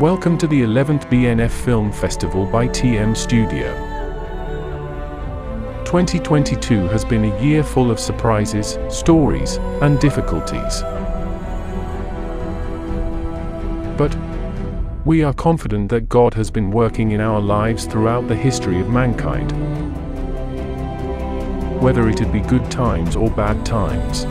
Welcome to the 11th BNF Film Festival by TM Studio. 2022 has been a year full of surprises, stories, and difficulties. But we are confident that God has been working in our lives throughout the history of mankind. Whether it be good times or bad times.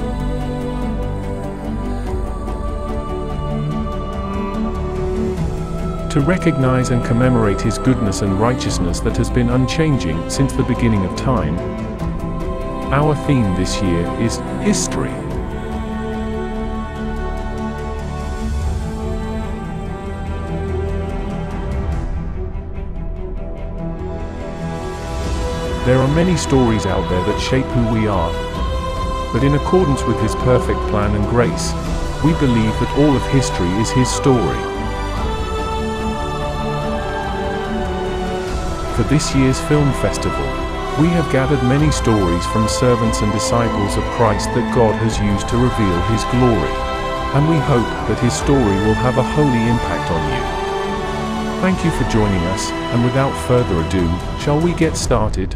To recognize and commemorate his goodness and righteousness that has been unchanging since the beginning of time. Our theme this year is history. There are many stories out there that shape who we are. But in accordance with his perfect plan and grace, we believe that all of history is his story. For this year's film festival, we have gathered many stories from servants and disciples of Christ that God has used to reveal His glory. And we hope that His story will have a holy impact on you. Thank you for joining us, and without further ado, shall we get started?